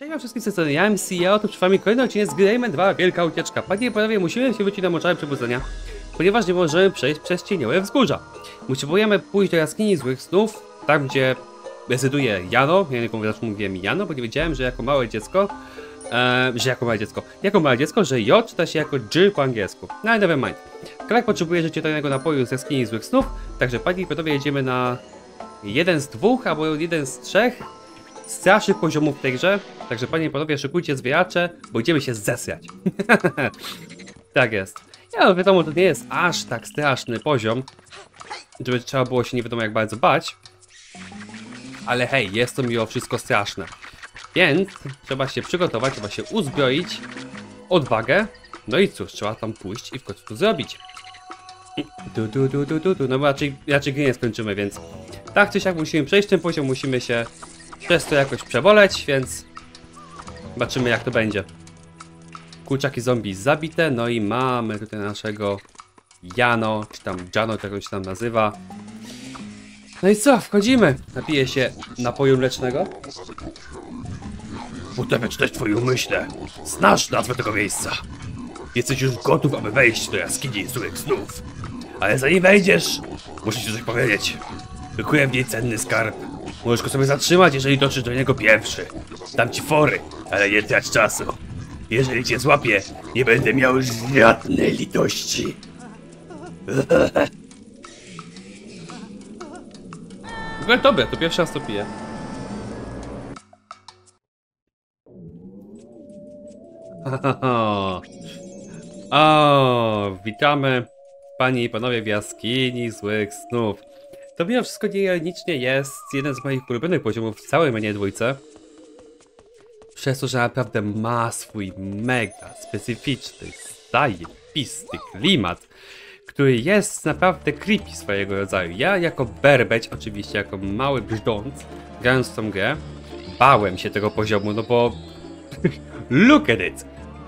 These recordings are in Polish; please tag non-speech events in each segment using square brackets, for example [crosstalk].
Cześć wszystkim z ja MC, a oto przed wami kolejny odcinek z gry Rayman 2 Wielka Ucieczka. Panie i panowie, musimy się wrócić na moczałe przebudzenia, ponieważ nie możemy przejść przez cieniowe wzgórza. Potrzebujemy pójść do jaskini złych snów, tam gdzie rezyduje Jano. Ja nikomu zawsze mówiłem Jano, bo nie wiedziałem, że jako małe dziecko, e, że jako małe dziecko, jako małe dziecko, że J czyta się jako G po angielsku. No ale never mind. Klak potrzebuje życie tajnego napoju z jaskini złych snów, także panie i panowie jedziemy na jeden z dwóch, albo jeden z trzech strasznych poziomów w tej grze. Także panie i panowie, szykujcie zwijacze, bo idziemy się zesrać. [laughs] tak jest. Ja no wiadomo, to nie jest aż tak straszny poziom, żeby trzeba było się nie wiadomo jak bardzo bać. Ale hej, jest to mimo wszystko straszne. Więc trzeba się przygotować, trzeba się uzbroić, odwagę. No i cóż, trzeba tam pójść i w końcu to zrobić. Du, du, du, du, du, du. No bo raczej, raczej gry nie skończymy, więc tak czy siak musimy przejść ten poziom, musimy się przez to jakoś przeboleć, więc zobaczymy jak to będzie. Kurczaki zombie zabite, no i mamy tutaj naszego Jano, czy tam Jano, jak on się tam nazywa. No i co, wchodzimy. Napiję się napoju mlecznego. Potrafię czytać twoją myślę. Znasz nazwę tego miejsca. Jesteś już gotów, aby wejść do jaskini złych snów. Ale zanim wejdziesz, muszę ci coś powiedzieć. Wykuję w niej cenny skarb. Możesz go sobie zatrzymać, jeżeli dotrzesz do niego pierwszy. Dam ci fory, ale nie trać czasu. Jeżeli cię złapię, nie będę miał żadnej litości. W ogóle dobre, to pierwszy raz to piję. [laughs] O, witamy panie i panowie w jaskini złych snów. To mimo wszystko nieironicznie jest jeden z moich ulubionych poziomów w całej menu dwójce. Przez to, że naprawdę ma swój mega specyficzny, zajebisty klimat, który jest naprawdę creepy swojego rodzaju. Ja jako berbeć, oczywiście jako mały brzdąc, grając tą grę, bałem się tego poziomu, no bo [laughs] look at it!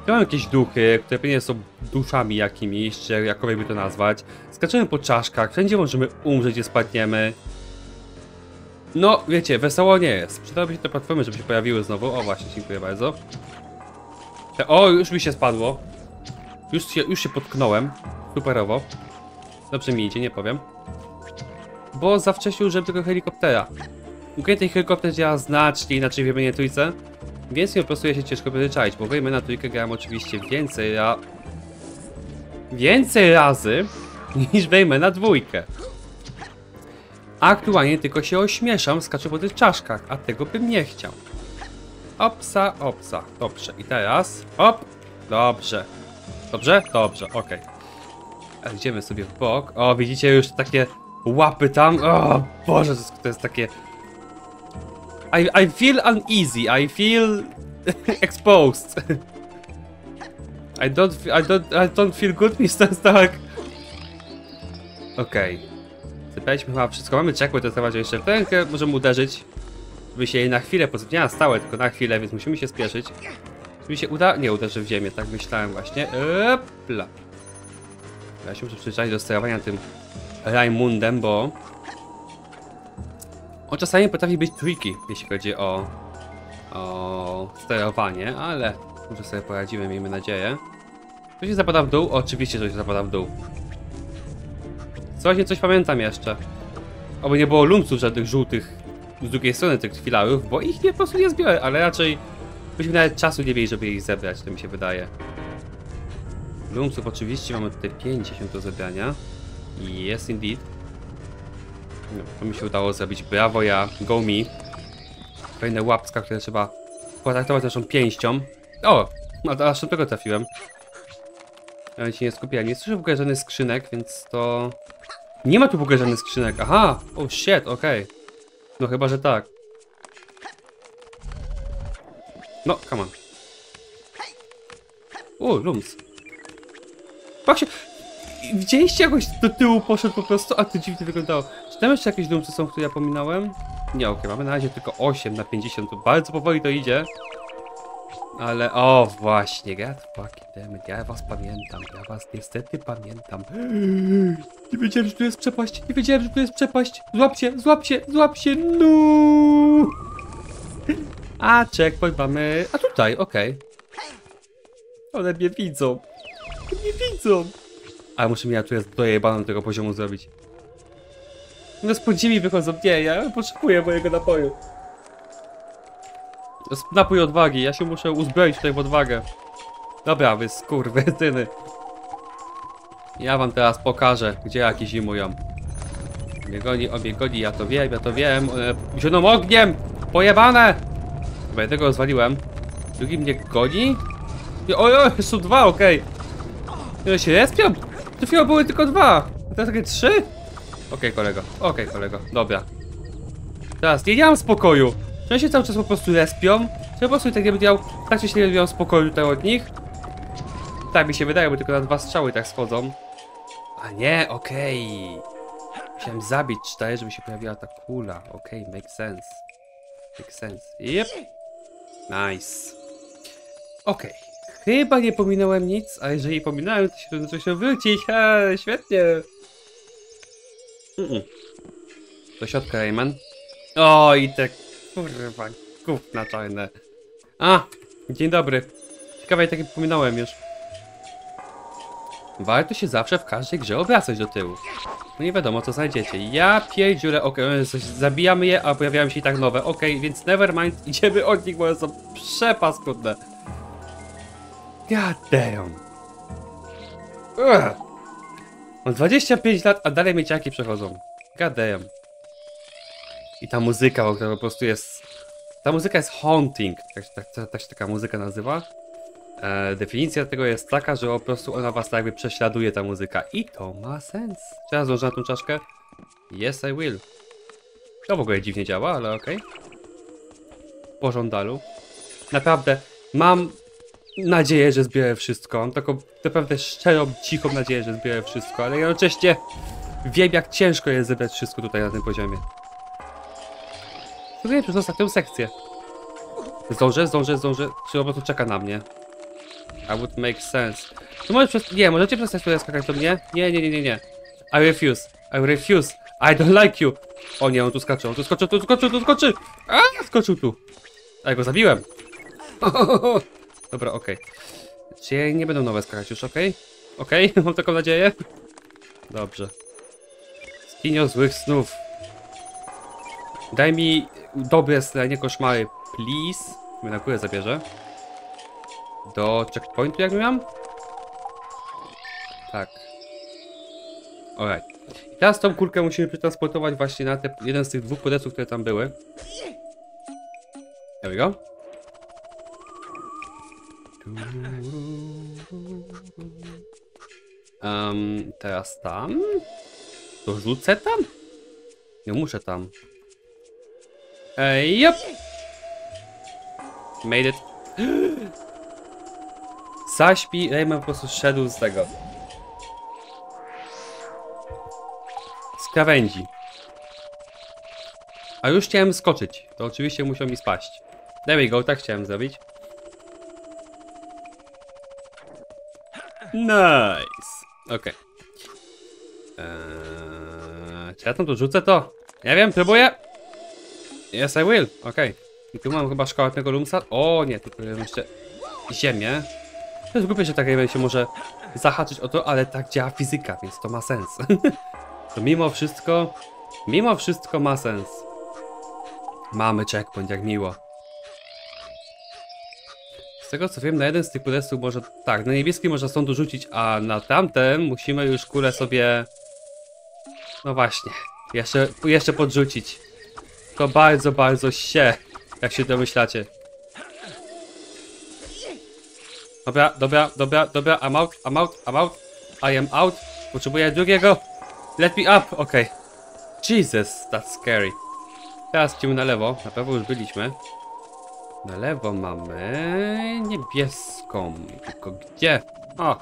Mam jakieś duchy, które pewnie są duszami jakimiś, czy jakokolwiek by to nazwać. Skaczemy po czaszkach, wszędzie możemy umrzeć i spadniemy. No, wiecie, wesoło nie jest. Przydałyby się te platformy, żeby się pojawiły znowu. O, właśnie, dziękuję bardzo. Te, o, już mi się spadło. Już się, już się potknąłem. Superowo. Dobrze mi idzie, nie powiem. Bo za wcześnie użyłem tego helikoptera. Ukryty helikopter działa znacznie inaczej w Rayman trójce. Więc mi po prostu ja się ciężko przyzwyczaić, bo w Raymana trójkę grałem oczywiście więcej ra... Więcej razy [laughs] niż w Raymana dwójkę. Aktualnie tylko się ośmieszam, skaczę po tych czaszkach, a tego bym nie chciał. Opsa, opsa. Dobrze, i teraz... Op! Dobrze. Dobrze? Dobrze, okej. A Idziemy sobie w bok. O, widzicie już takie łapy tam. O, Boże, to jest, takie... I, I feel uneasy, I feel [laughs] exposed. I don't, I don't, I don't feel good, [laughs] Mr. Stark. Okej. Zabraliśmy chyba wszystko. Mamy checkpoint, to chyba jeszcze rękę. Możemy uderzyć. By się jej na chwilę, pozytnie na stałe, tylko na chwilę, więc musimy się spieszyć. Czy mi się uda? Nie, uderzy w ziemię, tak myślałem właśnie. Epla. Ja się muszę przyzwyczaić do sterowania tym Raimundem, bo... On czasami potrafi być tricky, jeśli chodzi o... o sterowanie, ale może sobie poradzimy, miejmy nadzieję. Coś się zapada w dół? Oczywiście, że się zapada w dół. Właśnie coś pamiętam jeszcze. Oby nie było lumców żadnych żółtych z drugiej strony tych filarów, bo ich nie, po prostu nie zbiorę, ale raczej byśmy nawet czasu nie mieli, żeby ich zebrać, to mi się wydaje. Lumców oczywiście mamy tutaj 50 do zebrania. Yes indeed. No, to mi się udało zrobić. Brawo ja, go me. Kolejne łapska, które trzeba potraktować naszą pięścią. O! No to aż tego trafiłem. Ale się nie skupiłem. Nie słyszę w ogóle żadnych skrzynek, więc to... Nie ma tu w ogóle żadnych skrzynek. Aha! Oh shit, okej. No chyba, że tak. No, come on. O, lums. Patrzcie! Widzieliście jakoś do tyłu poszedł po prostu? A to dziwnie wyglądało. Czy tam jeszcze jakieś lumsy są, które ja pominąłem? Nie, okej, mamy na razie tylko 8 na 50, to bardzo powoli to idzie. Ale, o właśnie, god fucking ja was pamiętam, ja was niestety pamiętam. [gasps] Nie wiedziałem, że tu jest przepaść, nie wiedziałem, że tu jest przepaść. Złap się, złap się, złap się, no. [gasps] A checkpoint mamy... A tutaj, okej. One mnie widzą. Nie widzą. Ale muszę mieć tu jest dojebane do tego poziomu zrobić. No spod ziemi wychodzą. Nie, ja potrzebuję mojego napoju. Napój odwagi, ja się muszę uzbroić tutaj w odwagę. Dobra, wy skurwysyny. Ja wam teraz pokażę, gdzie jaki zimują. Mnie goni, o mnie goni, ja to wiem, ja to wiem. One zioną ogniem! Pojebane! Chyba jednego rozwaliłem. Drugi mnie goni? I- O, o, są dwa, okej. Okay. się respią? Tu chwilą były tylko dwa. A teraz takie trzy? Okej, kolego. Okej, kolego. Dobra. Teraz nie, nie mam spokoju. Czy oni się cały czas po prostu respią? Czy po prostu tak będę miał, tak się nie miał spokoju tutaj od nich? Tak mi się wydaje, bo tylko na dwa strzały tak schodzą. A nie, okej. Musiałem zabić cztery, żeby się pojawiła ta kula. Okej, make sense. Make sense. Yep. Nice. Okej. Chyba nie pominąłem nic, a jeżeli pominąłem, to się to się wrócić. Ha, świetnie. Mm -mm. Do środka, Rayman. O, i te kurwa gówna czarne. A, dzień dobry. Ciekawe, takie pominąłem już. Warto się zawsze w każdej grze obracać do tyłu. No nie wiadomo co znajdziecie. Ja pierdziule, okej, coś- zabijamy je, a pojawiają się i tak nowe. Okej, więc nevermind, [laughs] idziemy od nich, bo są przepaskudne. God damn. Mam 25 lat, a dalej mieciaki przechodzą. God damn. I ta muzyka, która po prostu jest... Ta muzyka jest haunting, tak, tak, tak, tak się taka muzyka nazywa. E, definicja tego jest taka, że po prostu ona was tak jakby prześladuje ta muzyka. I to ma sens. Czy ja złożę na tą czaszkę? Yes, I will. To w ogóle dziwnie działa, ale okej. Po żądalu. Naprawdę, mam nadzieję, że zbiorę wszystko. Mam taką naprawdę szczerą, cichą nadzieję, że zbiorę wszystko, ale jednocześnie wiem, jak ciężko jest zebrać wszystko tutaj na tym poziomie. Spróbuję przez ostatnią sekcję. Zdążę, zdążę, zdążę. Czy po prostu czeka na mnie? I would make sense. To możesz przez... Nie, możecie przestać tutaj skakać do mnie? Nie, nie, nie, nie, nie. I refuse. I refuse. I don't like you. O nie, on tu skacze, on tu skoczył, tu skoczył, tu skoczy. A, skoczył tu. A ja go zabiłem. [laughs] Dobra, okej. Czy nie będą nowe skakać już, okej? Okej, [laughs] mam taką nadzieję. Dobrze. Skinio złych snów. Daj mi dobre sny, a nie koszmary, please. Mnie na górę zabierze. Do checkpointu jak miałem? Tak. Alright. I teraz tą kulkę musimy przetransportować właśnie na te, jeden z tych dwóch podesów, które tam były. There we go. Um, teraz tam? To rzucę tam? Nie muszę tam. Ej, yep. Made it. [gasps] Zaśpi, Rayman po prostu szedł z tego. Z krawędzi. A już chciałem skoczyć. To oczywiście musiał mi spaść. There we go, tak chciałem zrobić. Nice. Okej. Eee, czy ja tam tu rzucę to? Nie wiem, próbuję. Yes, I will. Okej. I tu mam chyba szkołatnego lumsa. O nie, tu mam jeszcze ziemię. To jest głupie, że tak jakby się może zahaczyć o to, ale tak działa fizyka, więc to ma sens. [laughs] to mimo wszystko, mimo wszystko ma sens. Mamy checkpoint, jak miło. Z tego co wiem, na jeden z tych podestów może, tak, na niebieski można stąd rzucić, a na tamten musimy już kulę sobie, no właśnie, jeszcze, jeszcze podrzucić. To bardzo, bardzo się, jak się domyślacie. Dobra, dobra, dobra, dobra, I'm out, I'm out, I'm out. I am out. Potrzebuję drugiego. Let me up, okej. Jesus, that's scary. Teraz idziemy na lewo, na prawo już byliśmy. Na lewo mamy niebieską. Tylko gdzie? O!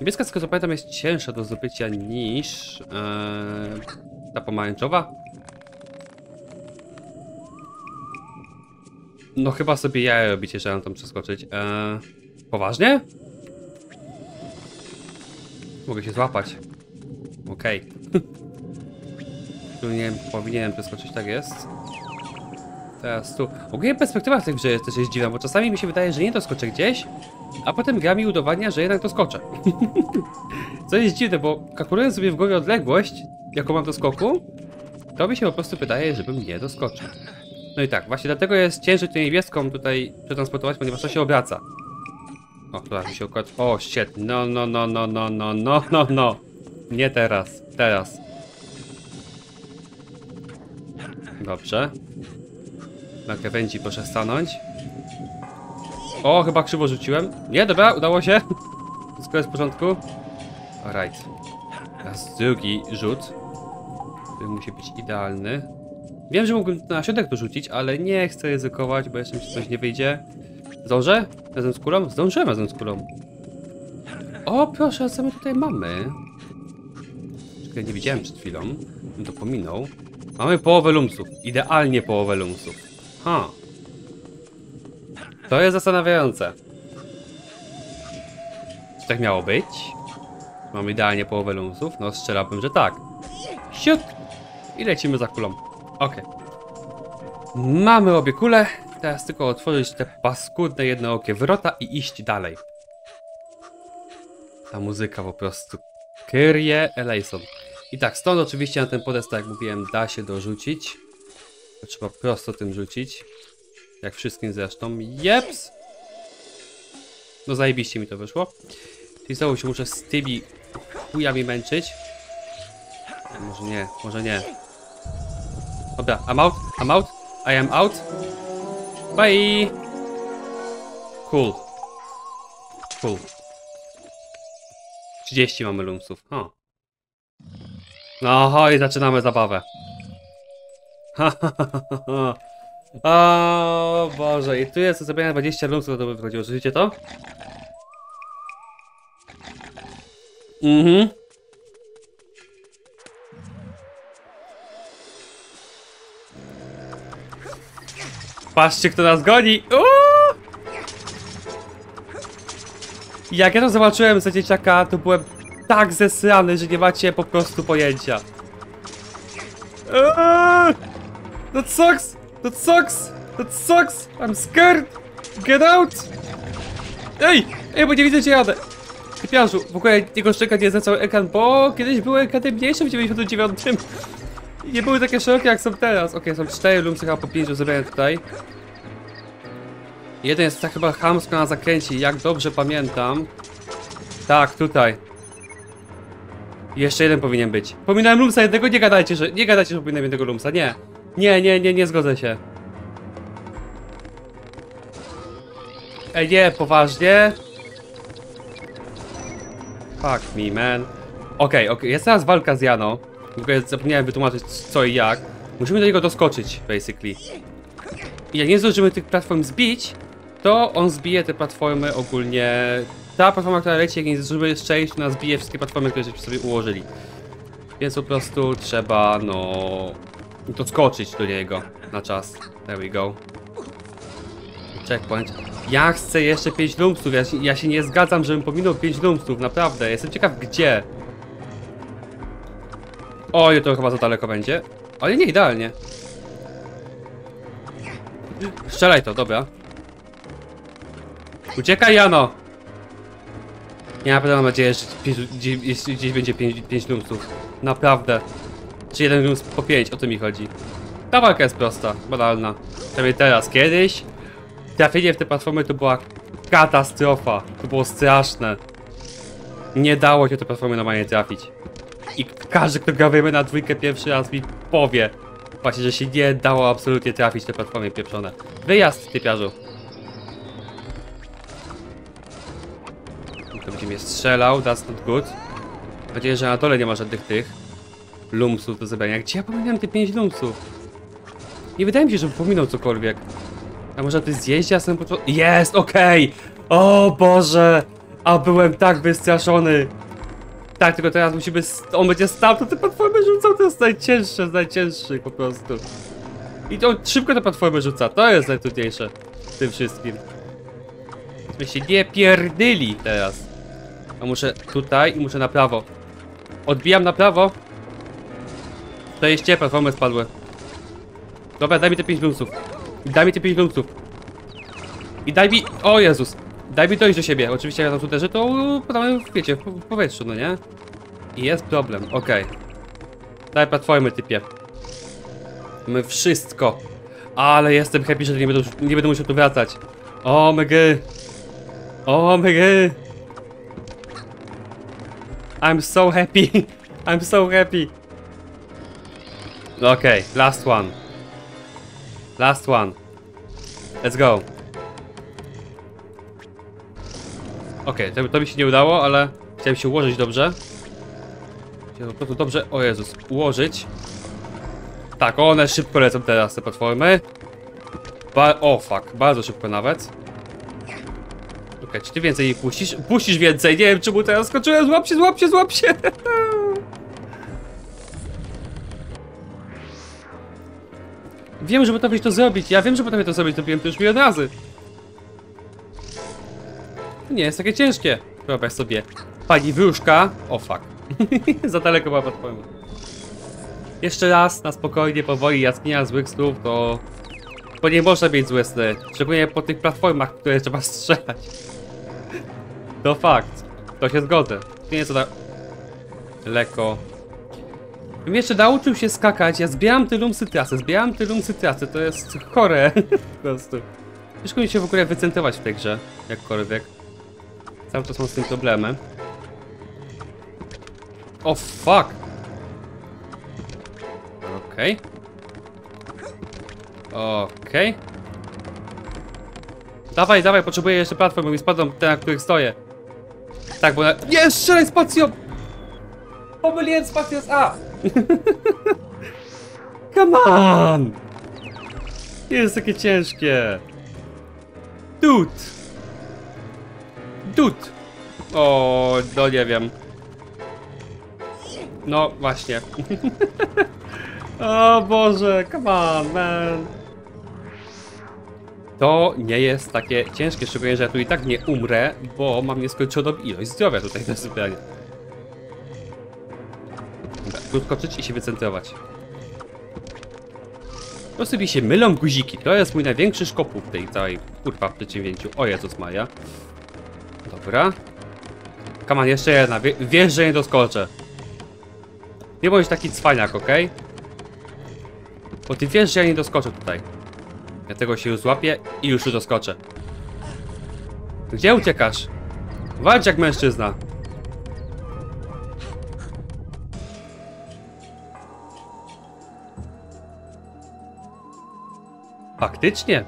Niebieska, z co pamiętam, jest cięższa do zdobycia niż ee, ta pomarańczowa. No chyba sobie jaja robicie, że mam tam przeskoczyć. Eee, poważnie? Mogę się złapać. Okej. tu nie powinienem przeskoczyć, tak jest. Teraz tu. Ogólnie perspektywa w tej grze jest też jest dziwna, bo czasami mi się wydaje, że nie doskoczę gdzieś, a potem gra mi udowadnia, że jednak doskoczę. [laughs] Co jest dziwne, bo kalkulując sobie w głowie odległość, jaką mam do skoku, to mi się po prostu wydaje, żebym nie doskoczył. No i tak, właśnie dlatego jest ciężej tę niebieską tutaj przetransportować, ponieważ to się obraca. O, teraz mi się układ... O, shit. No, no, no, no, no, no, no, no, no. Nie teraz. Teraz. Dobrze. Na krawędzi proszę stanąć. O, chyba krzywo rzuciłem. Nie, dobra, udało się. Wszystko jest w porządku. Alright. Teraz drugi rzut. Który musi być idealny. Wiem, że mógłbym na środek to rzucić, ale nie chcę ryzykować, bo jeszcze mi się coś nie wyjdzie. Zdążę? Razem z kulą? Zdążyłem razem z kulą. O, proszę, co my tutaj mamy? Czekaj, nie widziałem przed chwilą. Bym to pominął. Mamy połowę lumsów. Idealnie połowę lumsów. Ha. To jest zastanawiające. Czy tak miało być? Mamy idealnie połowę lumsów? No, strzelałbym, że tak. Siut! I lecimy za kulą. Okej. Mamy obie kule. Teraz tylko otworzyć te paskudne jednookie wrota i iść dalej. Ta muzyka po prostu. Kyrie eleison. I tak, stąd oczywiście na ten podest, tak jak mówiłem, da się dorzucić. Trzeba prosto tym rzucić. Jak wszystkim zresztą. Jeps! No zajebiście mi to wyszło. Czyli znowu się muszę z tymi chujami męczyć. Może nie, może nie. Dobra, I'm out, I'm out, I am out. Bye! Cool. Cool. 30 mamy lumsów. O. No, i zaczynamy zabawę. Ha, ha, ha, ha. O Boże, i tu jest do zrobienia 20 lumsów, to by wychodziło. Słyszycie to? Mhm. Patrzcie, kto nas goni! Uuu! Jak ja to zobaczyłem za dzieciaka, to byłem tak zesrany, że nie macie po prostu pojęcia. Eee! That sucks! That sucks! That sucks! I'm scared! Get out! Ej! Ej, bo nie widzę gdzie jadę! Typiarzu, w ogóle jego szczeka nie jest na cały ekran, bo kiedyś były ekrany mniejsze w 99. Nie były takie szerokie jak są teraz. Okej, są 4 lumsy chyba po 5 do tutaj. Jeden jest tak chyba chamsko na zakręcie, jak dobrze pamiętam. Tak, tutaj. Jeszcze jeden powinien być. Pominąłem lumsa jednego, nie gadajcie, że nie gadajcie, że pominąłem jednego lumsa, nie. Nie, nie, nie, nie zgodzę się. Ej, nie, poważnie. Fuck me, man. Okej, okej, jest teraz walka z Jano. W ogóle zapomniałem wytłumaczyć co i jak. Musimy do niego doskoczyć, basically. I jak nie zdążymy tych platform zbić, to on zbije te platformy ogólnie. Ta platforma, która leci, jak nie zdążymy strzelić, to nas zbije wszystkie platformy, które żeśmy sobie ułożyli. Więc po prostu trzeba, no... doskoczyć do niego na czas. There we go. Checkpoint. Ja chcę jeszcze 5 lumsów, ja, ja się nie zgadzam, żebym pominął 5 lumsów, naprawdę. Jestem ciekaw gdzie. Oj, to chyba za daleko będzie. Ale nie, idealnie. Strzelaj to, dobra. Uciekaj, Jano! Ja naprawdę mam nadzieję, że gdzieś, gdzieś, będzie 5 lumsów. Naprawdę. Czy jeden lums po 5, o to mi chodzi. Ta walka jest prosta, banalna. Przynajmniej teraz, kiedyś trafienie w te platformy to była katastrofa. To było straszne. Nie dało się te platformy normalnie trafić. I każdy, kto gra na dwójkę pierwszy raz mi powie właśnie, że się nie dało absolutnie trafić te platformy pieprzone. Wyjazd, typiarzu. To będzie mnie strzelał, that's not good. Mam nadzieję, że na dole nie ma żadnych tych lumsów do zebrania. Gdzie ja pominąłem te 5 lumsów? Nie wydaje mi się, żebym pominął cokolwiek. A może ty zjeździ, a sam po Jest, okej! O Boże! A byłem tak wystraszony! Tak, tylko teraz musimy... On będzie stał, to te platformy rzucał, to jest najcięższe z najcięższych po prostu. I to szybko te platformy rzuca, to jest najtrudniejsze w tym wszystkim. My się nie pierdyli teraz. A muszę tutaj i muszę na prawo. Odbijam na prawo. To jest ciepłe, platformy spadły. Dobra, daj mi te 5 lumsów. I daj mi te 5 punktów. I daj mi... O Jezus! Daj mi dojść do siebie. Oczywiście jak ja tam uderzę, to podamy, wiecie, w powietrzu, no nie? I jest problem, okej. Daj platformy, typie. My wszystko. Ale jestem happy, że nie będę, nie będę musiał tu wracać. O my god. O my god. I'm so happy. [laughs] I'm so happy. Okay, last one. Last one. Let's go. Okej, to, to mi się nie udało, ale chciałem się ułożyć dobrze. Chciałem po prostu dobrze, o Jezus, ułożyć. Tak, one szybko lecą teraz, te platformy. Ba o, fuck, bardzo szybko nawet. Okej, czy ty więcej nie puścisz? Puścisz więcej, nie wiem czemu teraz skoczyłem, złap się, złap się, złap się! [laughs] Wiem, że potrafisz to zrobić, ja wiem, że potrafię to zrobić, zrobiłem to już milion razy. To nie jest takie ciężkie. Wyobraź sobie. Pani wróżka. O fuck. [laughs] Za daleko była platforma. Jeszcze raz, na spokojnie, powoli, jaskinia złych snów, to... Bo nie można mieć złe sny. Szczególnie po tych platformach, które trzeba [laughs] strzelać. To fakt. To się zgodzę. Nie jest to tak... Lekko. Bym jeszcze nauczył się skakać, ja zbieram tylum sytrasy, zbieram tylum sytrasy, to jest chore. [laughs] po prostu. Ciężko mi się w ogóle wycentrować w tej grze, jakkolwiek. Cały czas mam z tym problemy. O fuck! Okej. Okej. Dawaj, dawaj, potrzebuję jeszcze platform, bo mi spadną te, na których stoję. Tak, bo na... Nie, strzelaj spacją! Pomyliłem spacją z A! [laughs] Come on! Jest takie ciężkie. Dude! Dude! O, no nie wiem. No właśnie. [laughs] o Boże, come on, man. To nie jest takie ciężkie, szczególnie, że ja tu i tak nie umrę, bo mam nieskończoną ilość zdrowia tutaj na sypianie. Dobra, tu skoczyć i się wycentrować. Po prostu mi się mylą guziki. To jest mój największy szkopu w tej całej kurwa przedsięwzięciu. O Jezus Maja. Dobra. Kaman, jeszcze jedna. Wie, wiesz, że nie doskoczę. Nie bądź taki cwaniak, okej? Bo ty wiesz, że ja nie doskoczę tutaj. Ja tego się już złapię i już tu doskoczę. Gdzie uciekasz? Walcz jak mężczyzna. Faktycznie.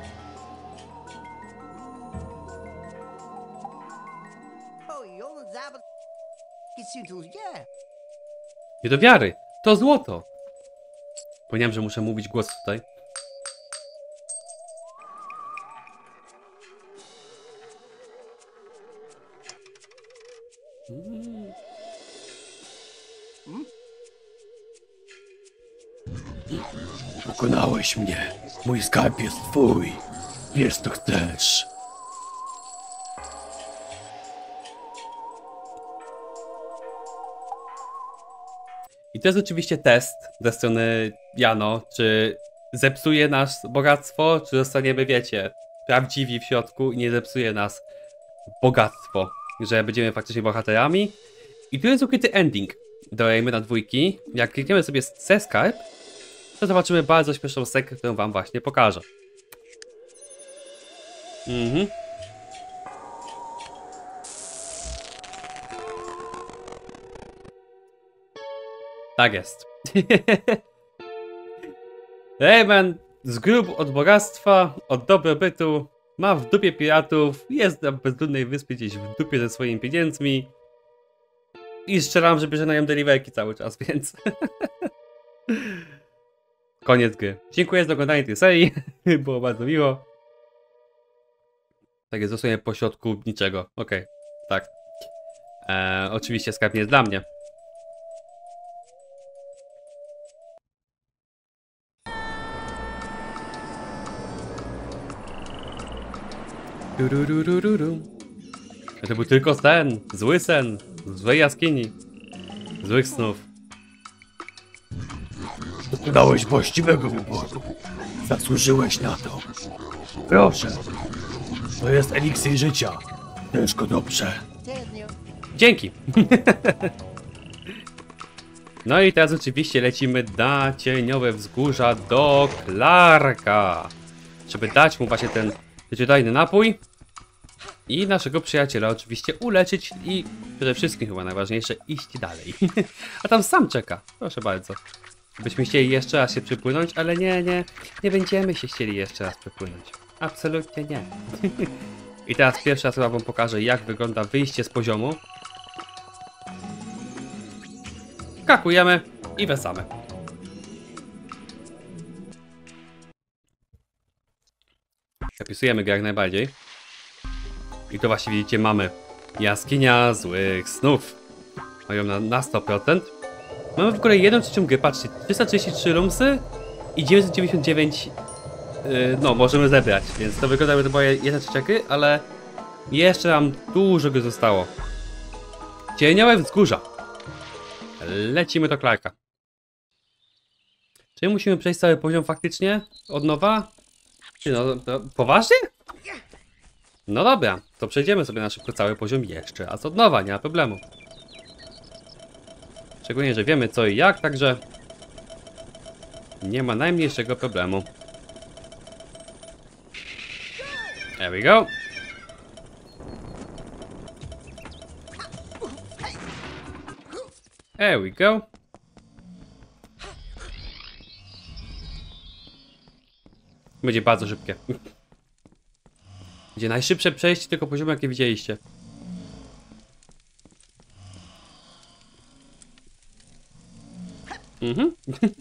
Nie do wiary. To złoto. Powiedziałem, że muszę mówić głos tutaj. Pokonałeś mnie. Mój skarb jest twój. Wiesz co chcesz. To jest oczywiście test ze strony Jano, czy zepsuje nas bogactwo, czy zostaniemy, wiecie, prawdziwi w środku i nie zepsuje nas bogactwo, że będziemy faktycznie bohaterami. I tu jest ukryty ending. Dodajemy na dwójki. Jak klikniemy sobie ze Skype, to zobaczymy bardzo śmieszną sekę, którą wam właśnie pokażę. Mhm. Tak jest. [laughs] Rayman z grób od bogactwa, od dobrobytu, ma w dupie piratów, jest na bezludnej wyspie gdzieś w dupie ze swoimi pieniędzmi i strzelam, że bierze na nią deliverki cały czas, [laughs] więc... Koniec gry. Dziękuję za oglądanie tej serii, [laughs] było bardzo miło. Tak jest dosłownie po środku niczego, okej, tak. Eee, oczywiście Skype nie jest dla mnie. To był tylko sen, zły sen, złej jaskini, złych snów. Dokonałeś właściwego wyboru. Zasłużyłeś na to. Proszę. To jest eliksir życia. Ciężko dobrze. Dzięki. [laughs] No i teraz oczywiście lecimy na cieniowe wzgórza do Clarka. Żeby dać mu właśnie ten życiodajny napój. I naszego przyjaciela oczywiście uleczyć i przede wszystkim chyba najważniejsze iść dalej. [laughs] A tam sam czeka. Proszę bardzo. Byśmy chcieli jeszcze raz się przypłynąć, ale nie, nie. Nie będziemy się chcieli jeszcze raz przypłynąć. Absolutnie nie. [laughs] I teraz pierwszy raz chyba wam pokażę jak wygląda wyjście z poziomu. Skakujemy i wesamy. Zapisujemy go jak najbardziej. I to właśnie widzicie mamy jaskinia złych snów. Mają na, na 100%. Mamy w ogóle jedną trzecią gry, patrzcie, 333 lumsy i 999 yy, no, możemy zebrać, więc to wygląda jakby to była jedna trzecia gry, ale jeszcze nam dużo go zostało. Cieniowe wzgórza. Lecimy do Clarka. Czy musimy przejść cały poziom faktycznie? Od nowa? Czy no, poważnie? No dobra, to przejdziemy sobie na szybko cały poziom jeszcze raz od nowa, nie ma problemu. Szczególnie, że wiemy co i jak, także nie ma najmniejszego problemu. There we go. There we go. Będzie bardzo szybkie. Będzie najszybsze przejście tego poziomu, jakie widzieliście. Mhm. [laughs]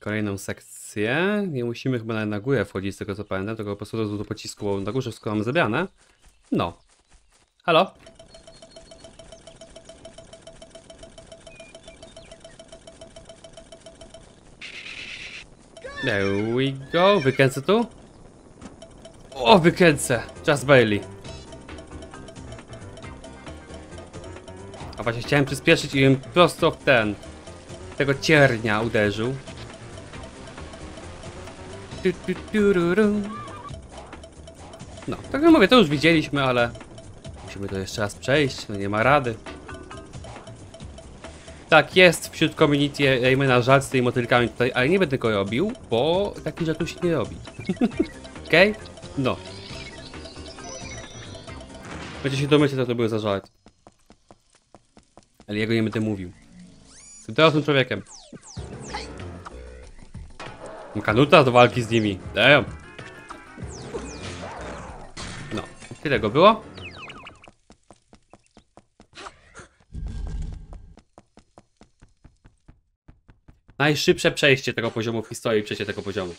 Kolejną sekcję. Nie musimy chyba na górę wchodzić, z tego co pamiętam, tylko po prostu do pocisku bo na górze wszystko mamy zebrane. No. Halo? There we go. Wykręcę tu? O, wykręcę. Just barely. A właśnie chciałem przyspieszyć i bym prosto w ten... Tego ciernia uderzył. No, tak jak mówię, to już widzieliśmy, ale... Musimy to jeszcze raz przejść, no nie ma rady. Tak, jest wśród community Raymana żart z tymi motylkami tutaj, ale nie będę go robił, bo taki żartu się nie robi. [laughs] Okej? Okay? No. Będzie się domyśleć, co to był za żart. Ale ja go nie będę mówił. Jestem dorosłym człowiekiem. Mam Kanuta do walki z nimi. Damn. No, tyle go było. Najszybsze przejście tego poziomu w historii, przejście tego poziomu.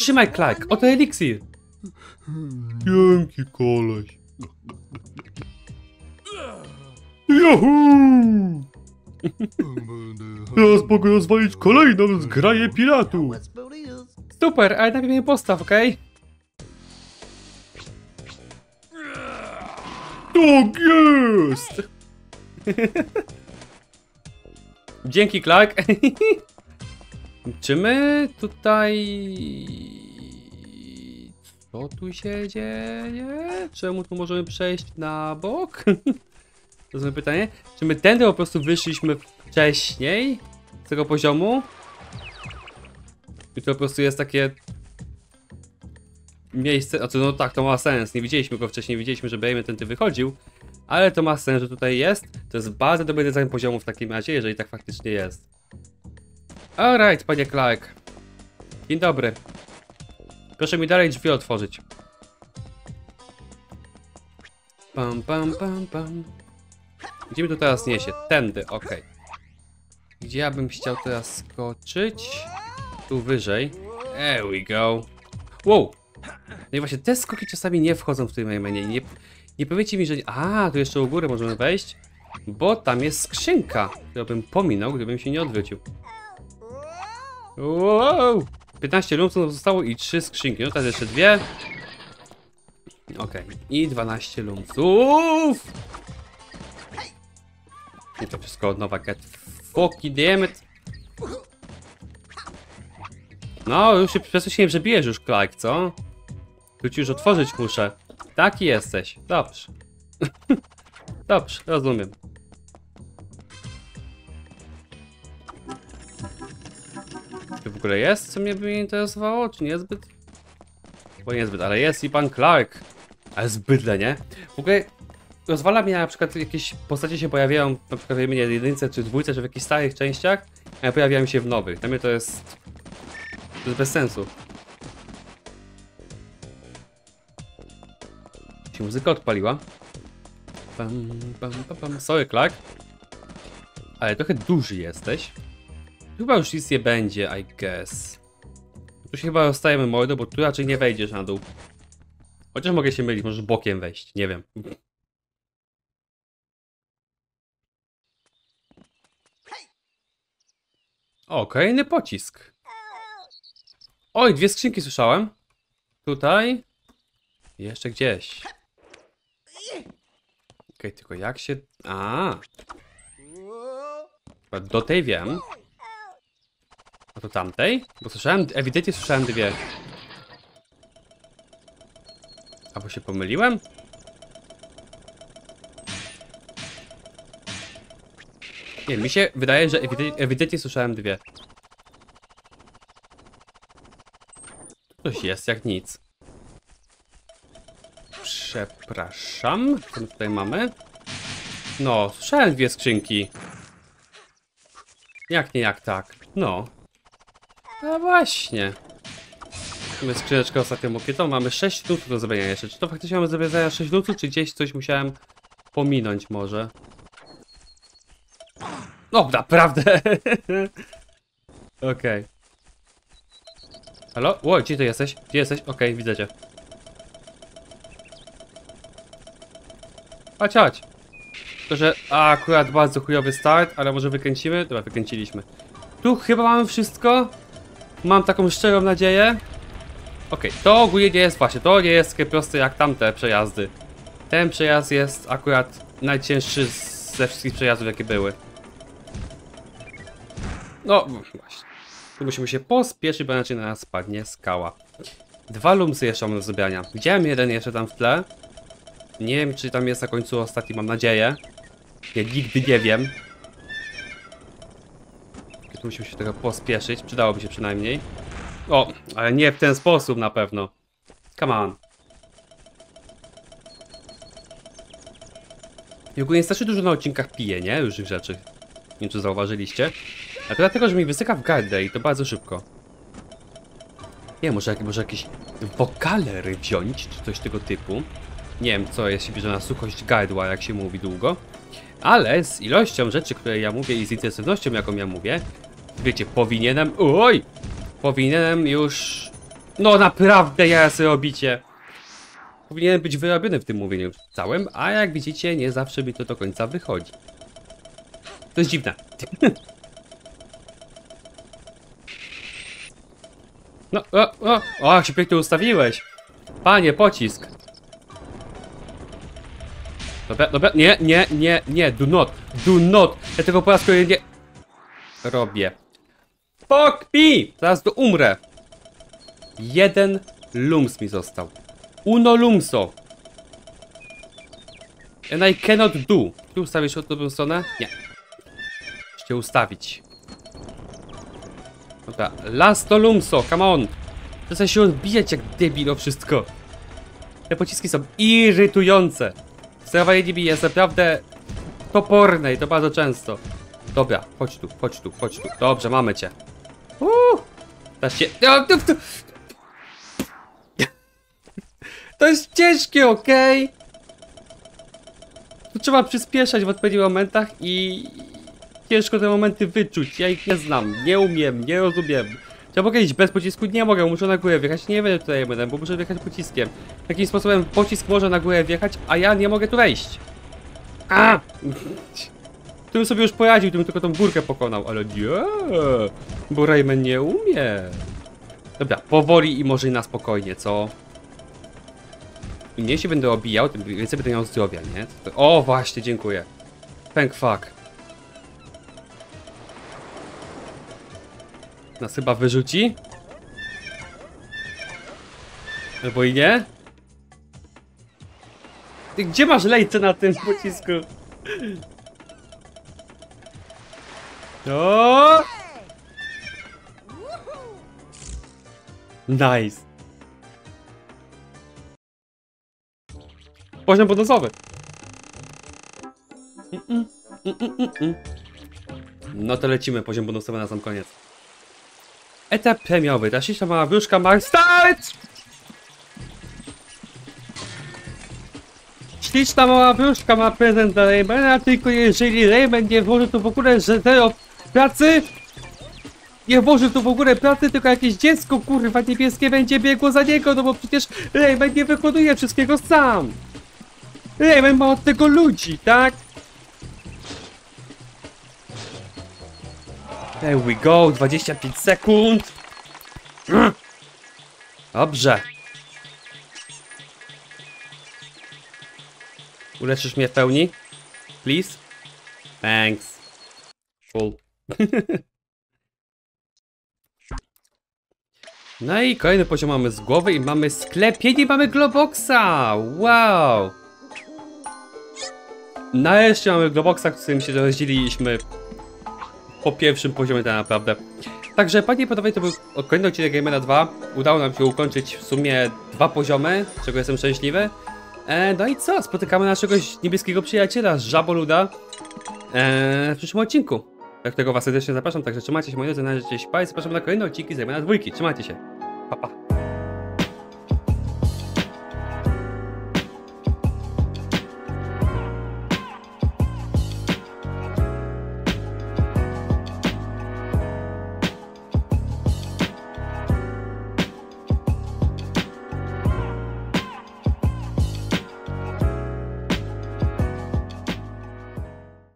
Trzymaj Clark, oto eliksir. Dzięki, koleś. Yahoo! Teraz mogę rozwalić kolejną zgraję piratów. Super, ale najpierw mnie postaw, okej? Tak jest! [laughs] Dzięki, Clark. [laughs] Czy my tutaj... Co tu się dzieje? Czemu tu możemy przejść na bok? [laughs] To jest moje pytanie. Czy my tędy po prostu wyszliśmy wcześniej z tego poziomu? I to po prostu jest takie miejsce, znaczy no tak, to ma sens, nie widzieliśmy go wcześniej, widzieliśmy, że Bayman tędy wychodził, ale to ma sens, że tutaj jest, to jest bardzo dobry design poziomu w takim razie, jeżeli tak faktycznie jest. Alright, panie Clark. Dzień dobry. Proszę mi dalej drzwi otworzyć. Pam, pam, pam, pam. Gdzie mi to teraz niesie? Tędy, okej. Gdzie ja bym chciał teraz skoczyć? Tu wyżej. There we go. Wow! No i właśnie te skoki czasami nie wchodzą w tym Raymanie. Nie, nie powiecie mi, że... A, tu jeszcze u góry możemy wejść. Bo tam jest skrzynka, którą bym pominął, gdybym się nie odwrócił. Wow! 15 lumsów zostało i 3 skrzynki. No teraz jeszcze dwie. Okej. I 12 lumsów. I to wszystko od nowa, get fucking damn it. No, już się przez się nie przebijesz już, Clark, co? Tu ci już otworzyć muszę. Taki jesteś. Dobrze. [laughs] Dobrze, rozumiem. W ogóle jest, co mnie by interesowało, czy niezbyt? Bo niezbyt, ale jest i pan Clark. Ale zbytle, nie? W ogóle rozwala mnie na przykład jakieś postacie się pojawiają, na przykład w jedynce czy dwójce, czy w jakichś starych częściach, a pojawiają się w nowych. Dla mnie to jest... To jest bez sensu. Się muzyka odpaliła. Pam, pam, pam, pam. Sorry, Clark. Ale trochę duży jesteś. Chyba już nic nie będzie, I guess. Tu się chyba rozstajemy mordo, bo tu raczej nie wejdziesz na dół. Chociaż mogę się mylić, może bokiem wejść, nie wiem. O, kolejny pocisk. Oj, dwie skrzynki słyszałem. Tutaj. Jeszcze gdzieś. Okej, tylko jak się... A, do tej wiem. A to tamtej? Bo słyszałem, ewidentnie słyszałem dwie. Albo się pomyliłem? Nie, mi się wydaje, że ewidentnie, ewidentnie słyszałem dwie. Coś jest jak nic. Przepraszam. Co my tutaj mamy? No, słyszałem dwie skrzynki. Jak nie, jak tak. No. No właśnie. Mamy skrzyneczkę ostatnią mokietą. Mamy 6 nutów do zrobienia jeszcze. Czy to faktycznie mamy zrobienia 6 nutów, czy gdzieś coś musiałem pominąć może? No, naprawdę. [laughs] Okej. Halo? Ło, gdzie ty jesteś? Gdzie jesteś? Okej, widzę cię. Chodź, chodź. To, że a, akurat bardzo chujowy start, ale może wykręcimy? Dobra, wykręciliśmy. Tu chyba mamy wszystko. Mam taką szczerą nadzieję. Okej, to ogólnie nie jest właśnie, to nie jest takie proste jak tamte przejazdy. Ten przejazd jest akurat najcięższy ze wszystkich przejazdów jakie były. No, właśnie. Tu musimy się pospieszyć, bo inaczej na nas spadnie skała. Dwa lumsy jeszcze mam do zrobienia. Widziałem jeden jeszcze tam w tle. Nie wiem, czy tam jest na końcu ostatni, mam nadzieję. Ja nigdy nie wiem. Musimy się trochę pospieszyć, przydałoby się przynajmniej. O, ale nie w ten sposób na pewno. Come on. I ogólnie strasznie dużo na odcinkach piję, nie? Różnych rzeczy. Nie wiem, czy zauważyliście. A to dlatego, że mi wysyka w gardę i to bardzo szybko. Nie, może, może jakieś wokalery wziąć, czy coś tego typu. Nie wiem, co jest się bierze na suchość gardła, jak się mówi długo. Ale z ilością rzeczy, które ja mówię i z intensywnością, jaką ja mówię, wiecie, powinienem... Oj! Powinienem już... No naprawdę, ja robicie. Powinienem być wyrobiony w tym mówieniu całym, a jak widzicie, nie zawsze mi to do końca wychodzi. To jest dziwne. [laughs] No, o, o, o, jak się pięknie ustawiłeś. Panie, pocisk. Dobra, dobra, nie, nie, nie, nie, do not, do not. Ja tego po raz kolejny nie... Robię. Me! Zaraz to umrę. Jeden lums mi został. Uno lumso. And I cannot do. Tu ustawisz od dobrą stronę? Nie. Jeszcze ustawić. Dobra, lasto lumso, come on. Przestań się odbijać jak debil o wszystko. Te pociski są irytujące. Sterowanie nimi jest naprawdę toporne i to bardzo często. Dobra, chodź tu, chodź tu, chodź tu. Dobrze, mamy cię. Uuu, się... No, to, jest ciężkie, okej? Tu trzeba przyspieszać w odpowiednich momentach i... Ciężko te momenty wyczuć, ja ich nie znam, nie umiem, nie rozumiem. Ja mogę iść bez pocisku? Nie mogę, muszę na górę wjechać, nie będę tutaj będę, bo muszę wjechać pociskiem. Takim sposobem pocisk może na górę wjechać, a ja nie mogę tu wejść. A! którym sobie już poradził, którym tylko tą górkę pokonał, ale nie, bo Rayman nie umie. Dobra, powoli i może na spokojnie, co? Im mniej się będę obijał, tym więcej będę miał zdrowia, nie? O, właśnie, dziękuję. Thank fuck. Nas chyba wyrzuci? Albo i nie? Ty gdzie masz lejce na tym pocisku? O! Nice. Poziom bonusowy. No to lecimy, poziom bonusowy na sam koniec. Etap premiowy, ta śliczna mała wróżka ma start! Śliczna mała wróżka ma prezent dla Raymana, tylko jeżeli Rayman nie włoży tu w ogóle że zero pracy, nie włoży tu w ogóle pracy, tylko jakieś dziecko kurwa niebieskie będzie biegło za niego, no bo przecież Rayman nie wykonuje wszystkiego sam. Rayman ma od tego ludzi, tak? There we go, 25 sekund. Dobrze. Uleczysz mnie w pełni? Please? Thanks. Full. [laughs] no i kolejny poziom mamy z głowy i mamy sklepienie, mamy Globoxa! Wow! Nareszcie mamy Globoxa, którym się rozdzieliliśmy po pierwszym poziomie tak naprawdę. Także panie i panowie, to był kolejny odcinek Gamera 2. Udało nam się ukończyć w sumie dwa poziomy, czego jestem szczęśliwy. E, no i co? Spotykamy naszego niebieskiego przyjaciela, Żaboluda, e, w przyszłym odcinku. Jak tego was serdecznie zapraszam, także trzymajcie się moi drodzy, na razie, cześć, zapraszam na kolejne odcinki z Gamera 2. Trzymajcie się. Pa, pa.